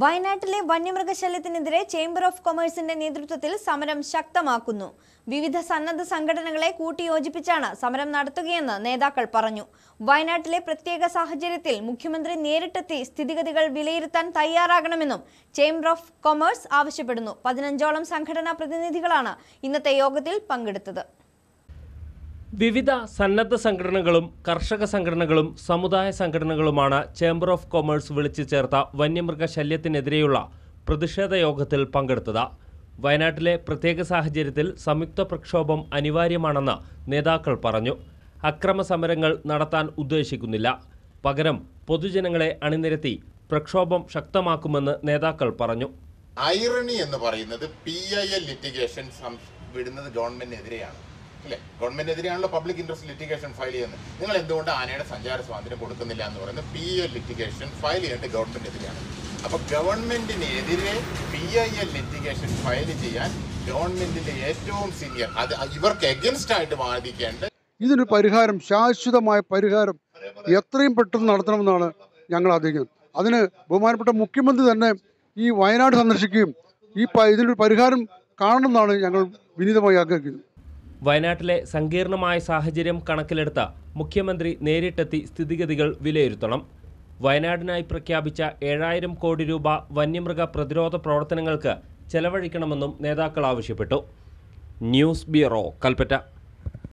വയനാട്ടിലെ വന്യമൃഗശല്യത്തിനെതിരെ chamber of കൊമേഴ്സിന്റെ നേതൃത്വത്തിൽ സമരം ശക്തമാക്കുന്നു. വിവിധ സന്നദ്ധ സംഘടനകളെ കൂട്ടിയോജിപ്പിച്ചാണ് സമരം നടത്തുകയെന്ന് നേതാക്കൾ പറഞ്ഞു. വയനാട്ടിലെ പ്രത്യേക സാഹചര്യത്തിൽ മുഖ്യമന്ത്രി നേരിട്ടെത്തി സ്ഥിതിഗതികൾ വിലയിരുത്താൻ തയ്യാറാകണമെന്നും ചേംബർ ഓഫ് കൊമേഴ്സ് ആവശ്യപ്പെടുന്നു. പതിനഞ്ചോളം സംഘടനാ പ്രതിനിധികളാണ് ഇന്നത്തെ യോഗത്തിൽ പങ്കെടുത്തത്. വിവിധ സന്നദ്ധ സംഘടനകളും കർഷക സംഘടനകളും സമുദായ സംഘടനകളുമാണ് ചേംബർ ഓഫ് കൊമേഴ്സ് വിളിച്ചു ചേർത്ത വന്യമൃഗ ശല്യത്തിനെതിരെയുള്ള പ്രതിഷേധ യോഗത്തിൽ പങ്കെടുത്തത്. വയനാട്ടിലെ പ്രത്യേക സാഹചര്യത്തിൽ സംയുക്ത പ്രക്ഷോഭം അനിവാര്യമാണെന്ന് നേതാക്കൾ പറഞ്ഞു. അക്രമ സമരങ്ങൾ നടത്താൻ ഉദ്ദേശിക്കുന്നില്ല. പകരം പൊതുജനങ്ങളെ അണിനിരത്തി പ്രക്ഷോഭം ശക്തമാക്കുമെന്ന് നേതാക്കൾ പറഞ്ഞു. ഐറണി എന്ന് പറയുന്നത് പി ഐ എൽ ലിറ്റിഗേഷൻ വിടുന്നത് ഗവൺമെന്റിനെതിരെയാണ് അല്ലേ? ഗവൺമെന്റിനെതിരെയാണല്ലോ പബ്ലിക് ഇൻട്രസ്റ്റ് ലിറ്റിഗേഷൻ ഫയൽ ചെയ്യുന്നത്. നിങ്ങൾ എന്തുകൊണ്ട് ആനയുടെ സഞ്ചാര സ്വാതന്ത്ര്യം കൊടുക്കുന്നില്ല എന്ന് പറയുന്നത് പി എൽ ലിറ്റിഗേഷൻ ഫയൽ ചെയ്യേണ്ടത് ഗവൺമെന്റിനെതിരെയാണ്. അപ്പൊ ഗവൺമെന്റിനെതിരെ P I L litigation file ചെയ്യാൻ ഗവൺമെന്റിന്റെ ഏറ്റവും സീനിയർ അത് ഇവർക്ക് എഗൻസ്റ്റ് ആയിട്ട് വാദിക്കേണ്ട ഇതിനൊരു പരിഹാരം ശാശ്വതമായ പരിഹാരം എത്രയും പെട്ടെന്ന് നടത്തണമെന്നാണ് ഞങ്ങൾ ആഗ്രഹിക്കുന്നത്. അതിന് ബഹുമാനപ്പെട്ട മുഖ്യമന്ത്രി തന്നെ ഈ വയനാട് സന്ദർശിക്കുകയും ഈ ഇതിനൊരു പരിഹാരം കാണണമെന്നാണ് ഞങ്ങൾ വിനീതമായി ആഗ്രഹിക്കുന്നത്. വയനാട്ടിലെ സങ്കീർണമായ സാഹചര്യം കണക്കിലെടുത്ത മുഖ്യമന്ത്രി നേരിട്ടെത്തി സ്ഥിതിഗതികൾ വിലയിരുത്തണം. വയനാടിനായി പ്രഖ്യാപിച്ച ഏഴായിരം കോടി രൂപ വന്യമൃഗ പ്രതിരോധ പ്രവർത്തനങ്ങൾക്ക് ചെലവഴിക്കണമെന്നും നേതാക്കൾ ആവശ്യപ്പെട്ടു. News bureau Kalpetta.